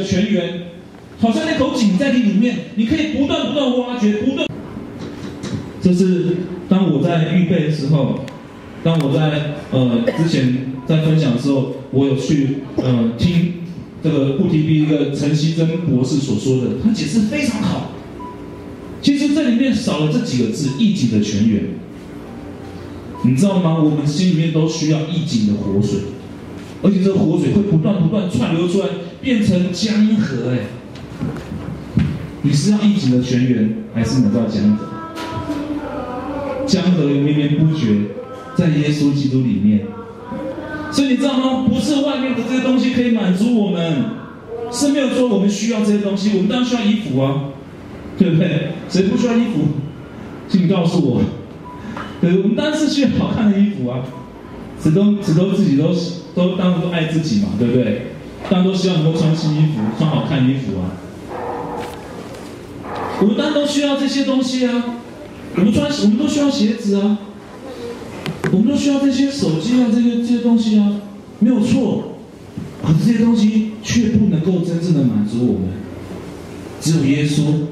的泉源，好像那口井在你里面，你可以不断不断挖掘，不断。这是当我在预备的时候，当我在呃之前在分享的时候，我有去呃听这个布提比一个陈希珍博士所说的，他解释非常好。其实这里面少了这几个字“义井的泉源”，你知道吗？我们心里面都需要义井的活水，而且这个活水会不断不断串流出来，变成江河。哎，你是要义井的泉源，还是你要江河？江河绵绵不绝，在耶稣基督里面。所以你知道吗？不是外面的这些东西可以满足我们，是没有说我们需要这些东西，我们当然需要衣服啊。对不对？谁不需要衣服？请告诉我。对，我们当然是需要好看的衣服啊。谁都谁都自己都都当然都爱自己嘛，对不对？当然都希望能够穿新衣服、穿好看衣服啊。我们当然都需要这些东西啊。我们穿，我们都需要鞋子啊。我们都需要这些手机啊，这些这些东西啊，没有错。可是这些东西却不能够真正的满足我们，只有耶稣。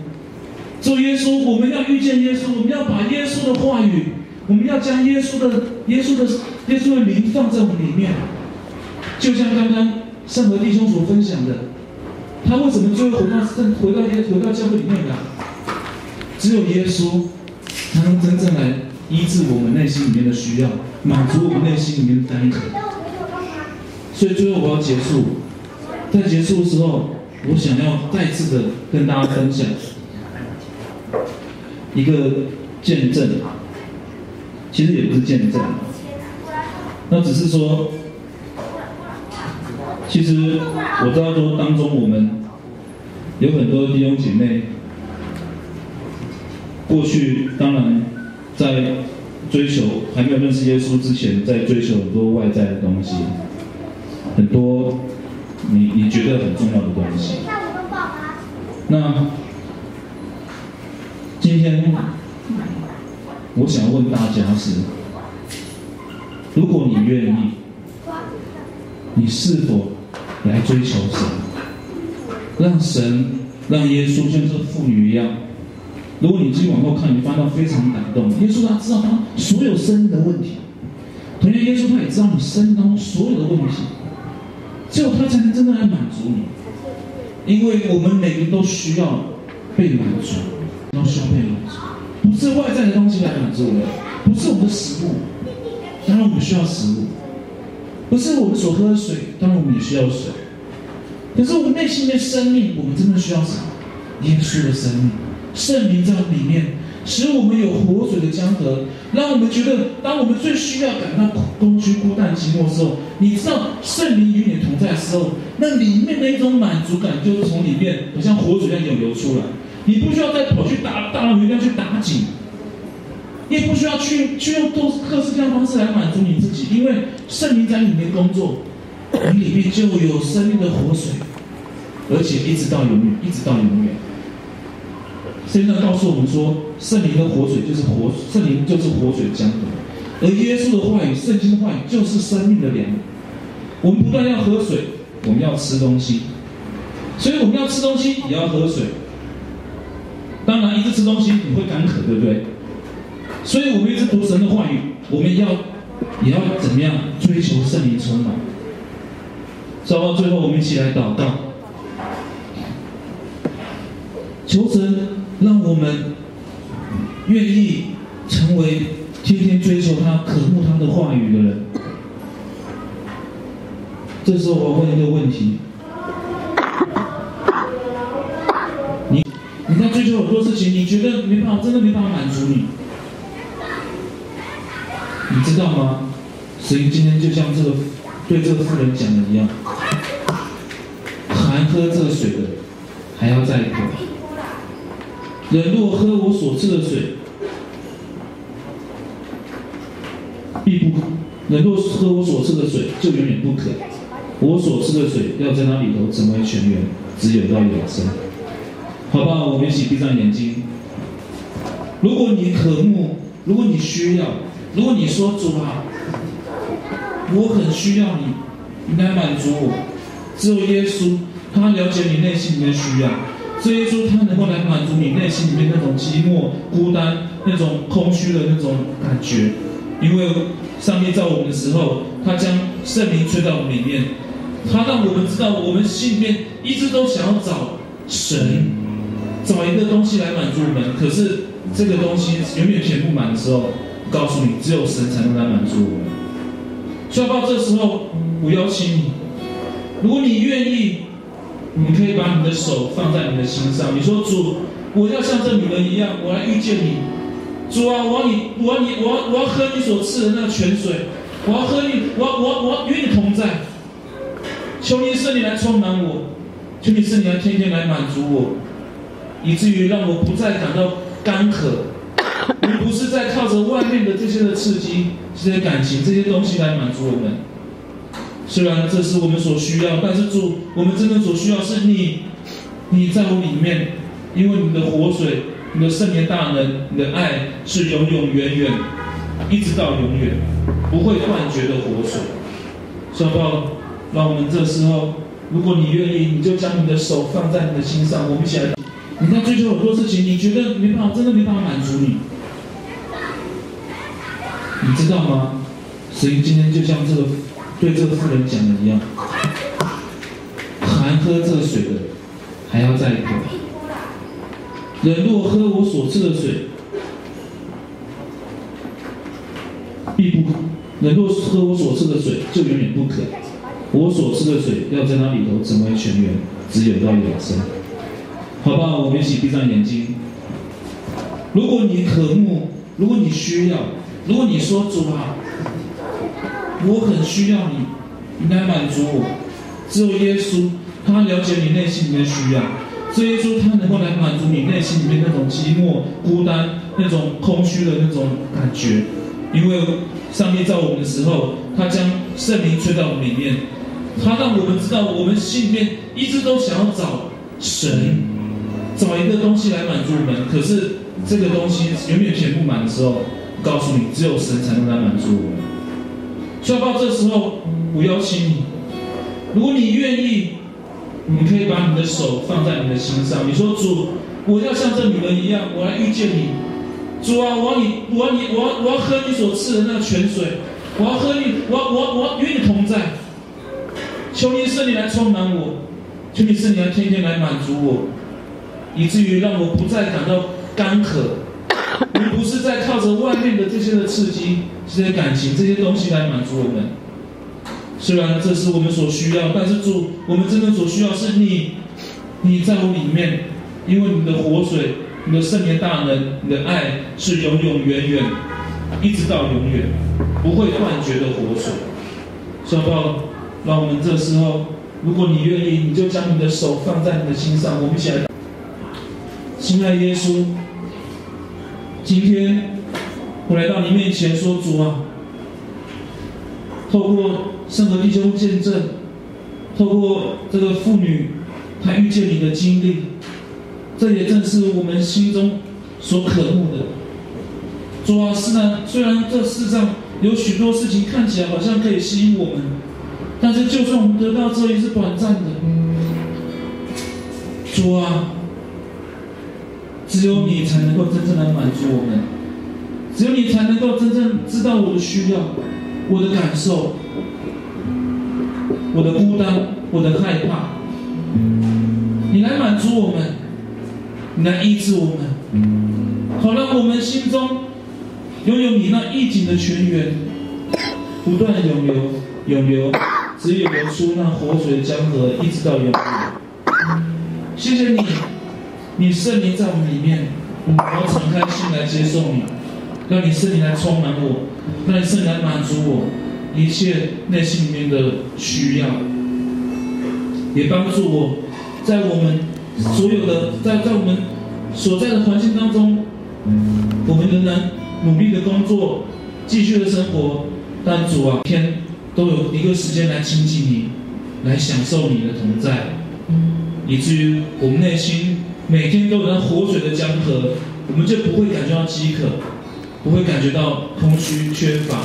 只有耶稣，我们要遇见耶稣，我们要把耶稣的话语，我们要将耶稣的、耶稣的、耶稣的灵放在我们里面。就像刚刚圣和弟兄所分享的，他为什么最后回到圣、回到耶、回到教会里面的？只有耶稣，才能真正来医治我们内心里面的需要，满足我们内心里面的单渴。所以最后我要结束，在结束的时候，我想要再次的跟大家分享。一个见证，其实也不是见证，那只是说，其实我知道说当中我们有很多弟兄姐妹，过去当然在追求还没有认识耶稣之前，在追求很多外在的东西，很多你你觉得很重要的东西，那。今天，我想问大家是：如果你愿意，你是否来追求神，让神、让耶稣像这妇女一样？如果你继续往后看，你发现非常感动。耶稣他知道他所有生命的问题，同样耶稣他也知道你生命当中所有的问题，只有他才能真正来满足你，因为我们每个人都需要被满足。都需要被满足，不是外在的东西来满足我们，不是我们的食物，当然我们需要食物；不是我们所喝的水，当然我们也需要水。可是我们内心的生命，我们真的需要什么？耶稣的生命，圣灵在里面，使我们有活水的江河，让我们觉得，当我们最需要感到空虚、孤单、寂寞的时候，你知道圣灵与你同在的时候，那里面的一种满足感，就是从里面，好像活水一样涌流出来。你不需要再跑去打大浪鱼量去打井，你也不需要去去用各各式各样方式来满足你自己，因为圣灵在里面工作，你里面就有生命的活水，而且一直到永远，一直到永远。圣经告诉我们说，圣灵的活水就是活，圣灵就是活水江河，而耶稣的话语，圣经的话语就是生命的粮。我们不断要喝水，我们要吃东西，所以我们要吃东西，也要喝水。当然，一直吃东西你会干渴，对不对？所以我们一直读神的话语，我们要也要怎么样追求圣灵充满？稍到最后，我们一起来祷告，求神让我们愿意成为天天追求他、渴慕他的话语的人。这时候，我问一个问题。你你在追求很多事情，你觉得没办法，真的没办法满足你，你知道吗？所以今天就像这个对这个妇人讲的一样，含喝这水的还要再渴，人若喝我所赐的水，必不；人若喝我所赐的水，就永远不渴。我所赐的水要在那里头成为泉源，只有到永生。好不好？我们一起闭上眼睛。如果你渴慕，如果你需要，如果你说主啊，我很需要你，你来满足我。只有耶稣，他了解你内心里面需要。这耶稣他能够来满足你内心里面那种寂寞、孤单、那种空虚的那种感觉，因为上帝造我们的时候，他将圣灵吹到我们里面，他让我们知道我们心里面一直都想要找神，找一个东西来满足我们，可是这个东西永远填不满的时候，告诉你，只有神才能来满足我们。所以到这时候，我邀请你，如果你愿意。你可以把你的手放在你的心上，你说主，我要像这女人一样，我来遇见你。主啊，我要你，我要你，我要我要喝你所赐的那个泉水，我要喝你，我要我要我要与你同在。求你圣灵来充满我，求你圣灵来天天来满足我，以至于让我不再感到干渴。你不是在靠着外面的这些的刺激、这些感情、这些东西来满足我们。虽然这是我们所需要，但是主，我们真正所需要是你，你在我里面，因为你的活水，你的圣洁大能，你的爱是永永远远，一直到永远，不会断绝的活水。所以，要让我们这时候，如果你愿意，你就将你的手放在你的心上，我们一起来。你在追求很多事情，你觉得没办法，真的没办法满足你，你知道吗？所以今天就像这个。对这个妇人讲的一样，含喝这水的，还要再渴。人若喝我所赐的水，必不；人若喝我所赐的水，就永远不渴。我所赐的水要在那里头成为泉源，只有到永生。好吧，我们一起闭上眼睛。如果你渴慕，如果你需要，如果你说主啊。我很需要你，你来满足我。只有耶稣，他了解你内心里面需要。只有耶稣，他能够来满足你内心里面那种寂寞、孤单、那种空虚的那种感觉。因为上帝造我们的时候，他将圣灵吹到我们里面，他让我们知道我们心里面一直都想要找神，找一个东西来满足我们。可是这个东西永远填不满的时候，告诉你，只有神才能来满足我。所以到这时候，我邀请你，如果你愿意，你可以把你的手放在你的心上。你说主，我要像这女人一样，我来遇见你。主啊，我要你，我要你，我要我要喝你所赐的那个泉水，我要喝你，我要我要我要与你同在。求你圣灵来充满我，求你圣灵来天天来满足我，以至于让我不再感到干渴。你不是在靠着外的这些的刺激、这些感情、这些东西来满足我们。虽然这是我们所需要，但是主，我们真正所需要是你，你在我里面，因为你的活水、你的圣洁大能、你的爱是永永远远，一直到永远，不会断绝的活水。所以，要让我们这时候，如果你愿意，你就将你的手放在你的心上，我们一起来，亲爱耶稣。今天我来到你面前说：“主啊，透过圣和弟兄见证，透过这个妇女她遇见你的经历，这也正是我们心中所渴慕的。主啊，是然，虽然这世上有许多事情看起来好像可以吸引我们，但是就算我们得到这也是短暂的。主啊。”只有你才能够真正来满足我们，只有你才能够真正知道我的需要、我的感受、我的孤单、我的害怕。你来满足我们，你来医治我们，好让我们心中拥有你那意境的泉源，不断涌流、涌流，只有流出那活水的江河，一直到永远。谢谢你。你圣灵在我们里面，我要敞开心来接受你，让你圣灵来充满我，让你圣灵来满足我一切内心里面的需要，也帮助我，在我们所有的在在我们所在的环境当中，我们仍然努力的工作，继续的生活，但主啊，天都有一个时间来亲近你，来享受你的同在，以至于我们内心。每天都有那活水的江河，我们就不会感觉到饥渴，不会感觉到空虚缺乏，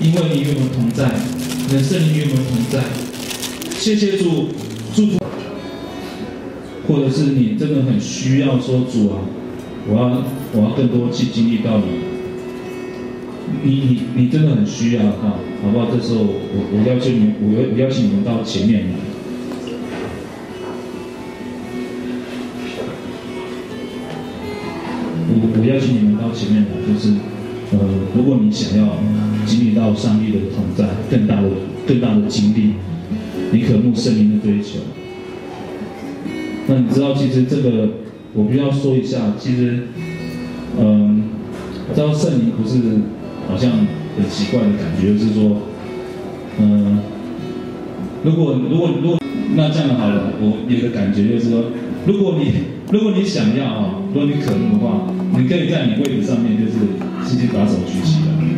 因为你与我们同在，你的圣灵与我们同在。谢谢主，祝福。或者是你真的很需要说主啊，我要我要更多去经历到你，你你你真的很需要哈，好不好？这时候我我邀请你，我邀我邀请你们到前面来。邀请你们到前面来，就是呃，如果你想要经历到上帝的同在，更大的更大的经历，你渴慕圣灵的追求。那你知道，其实这个我必须要说一下，其实，嗯，知道圣灵不是好像很奇怪的感觉，就是说，嗯，如果如果如果那这样好了，我有个感觉就是说，如果你如果你想要啊，如果你渴慕的话，你可以在你位置上面就是轻轻把手举起来。